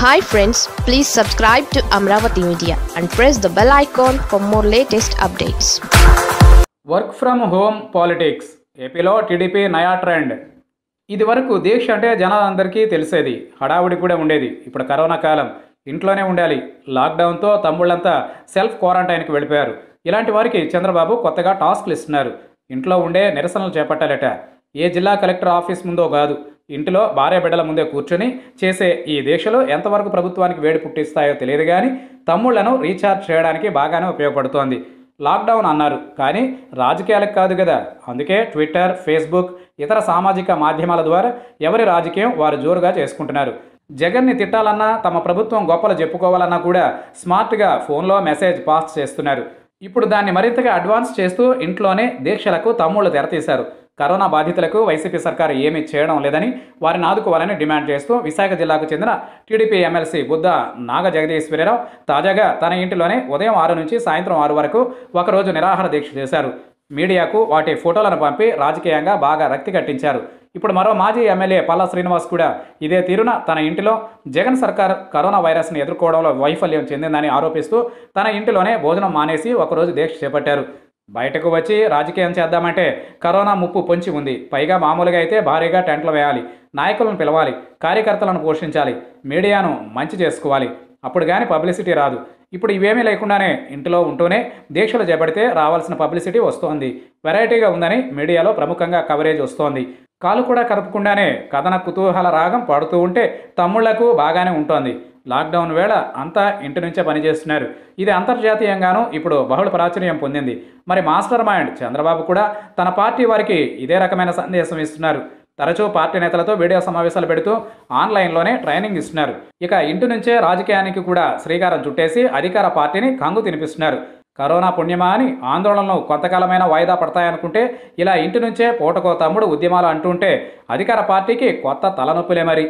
Hi friends please subscribe to Amaravati media and press the bell icon for more latest updates work from home politics ఏపీలో TDP నయా trend ఇది వరకు దీక్ష అంటే జనాలందరికీ తెలిసేది హడావుడి కూడా ఉండేది. ఇప్పుడు కరోనా కాలం ఇంట్లోనే ఉండాలి. లాక్డౌన్తో తమ్ముళ్ళంతా సెల్ఫ్ క్వారంటైన్కి వెళ్ళిపోయారు. ఇలాంటి వారికి చంద్రబాబు కొత్తగా టాస్క్లు ఇస్తున్నారు. ఇంట్లో ఉండే నిరసనలు చేపట్టాలట. ఏ జిల్లా కలెక్టర్ ఆఫీస్ ముందో కాదు. ఇంటిలో భార్య బిడ్డల ముందే కూర్చొని చేసే ఈ దీక్షలు ఎంతవరకు ప్రభుత్వానికి వేడి పుట్టిస్తాయో తెలియదు కానీ తమ్ముళ్ళను రీఛార్జ్ చేయడానికి బాగానే ఉపయోగపడుతోంది. లాక్డౌన్ అన్నారు. కానీ రాజకీయాలకు కాదు కదా అందుకే ట్విట్టర్ ఫేస్బుక్ ఇతర సామాజిక మాధ్యమాల ద్వారా ఎవరి రాజకీయం వారు జోరుగా చేసుకుంటున్నారు. జగన్ని తిట్టాలన్నా తమ ప్రభుత్వం గొప్పలు చెప్పుకోవాలన్నా కూడా స్మార్ట్గా ఫోన్లో మెసేజ్ పాస్ చేస్తున్నారు. ఇప్పుడు దాన్ని మరింతగా అడ్వాన్స్ చేస్తూ ఇంట్లోనే దీక్షలకు తమ్ముళ్ళు తెరతీశారు. కరోనా బాధితులకు వైసీపీ సర్కారు ఏమీ చేయడం లేదని వారిని ఆదుకోవాలని డిమాండ్ చేస్తూ విశాఖ జిల్లాకు చెందిన టీడీపీ ఎమ్మెల్సీ బుద్ధ నాగ జగదీశ్వరరావు తాజాగా తన ఇంటిలోనే ఉదయం ఆరు నుంచి సాయంత్రం ఆరు వరకు ఒకరోజు నిరాహార దీక్ష చేశారు. మీడియాకు వాటి ఫోటోలను పంపి రాజకీయంగా బాగా రక్తి కట్టించారు. ఇప్పుడు మరో మాజీ ఎమ్మెల్యే పల్లా శ్రీనివాస్ కూడా ఇదే తీరున తన ఇంటిలో జగన్ సర్కార్ కరోనా వైరస్ని ఎదుర్కోవడంలో వైఫల్యం చెందిందని ఆరోపిస్తూ తన ఇంటిలోనే భోజనం మానేసి ఒకరోజు దీక్ష చేపట్టారు. బయటకు వచ్చి రాజకీయం చేద్దామంటే కరోనా ముప్పు పొంచి ఉంది. పైగా మామూలుగా అయితే భారీగా టెంట్లు వేయాలి. నాయకులను పిలవాలి. కార్యకర్తలను పోషించాలి. మీడియాను మంచి చేసుకోవాలి. అప్పుడు కానీ పబ్లిసిటీ రాదు. ఇప్పుడు ఇవేమీ లేకుండానే ఇంటిలో ఉంటూనే దీక్షలు చేపడితే రావాల్సిన పబ్లిసిటీ వస్తోంది. వెరైటీగా ఉందని మీడియాలో ప్రముఖంగా కవరేజ్ వస్తోంది. కాలు కూడా కదపకుండానే కథన కుతూహల రాగం పాడుతూ ఉంటే తమ్ముళ్ళకు బాగానే ఉంటోంది. లాక్డౌన్ వేళ అంతా ఇంటి నుంచే పనిచేస్తున్నారు ఇది అంతర్జాతీయంగానూ ఇప్పుడు బహుళ ప్రాచుర్యం పొందింది. మరి మాస్టర్ మైండ్ చంద్రబాబు కూడా తన పార్టీ వారికి ఇదే రకమైన సందేశం ఇస్తున్నారు. తరచూ పార్టీ నేతలతో వీడియో సమావేశాలు పెడుతూ ఆన్లైన్లోనే ట్రైనింగ్ ఇస్తున్నారు. ఇక ఇంటి నుంచే రాజకీయానికి కూడా శ్రీకారం చుట్టేసి అధికార పార్టీని కంగు తినిపిస్తున్నారు. కరోనా పుణ్యమా అని ఆందోళనలు కొంతకాలమైన వాయిదా పడతాయనుకుంటే ఇలా ఇంటి నుంచే పూటకో తమ్ముడు ఉద్యమాలు అంటుంటే అధికార పార్టీకి కొత్త తలనొప్పులే మరి.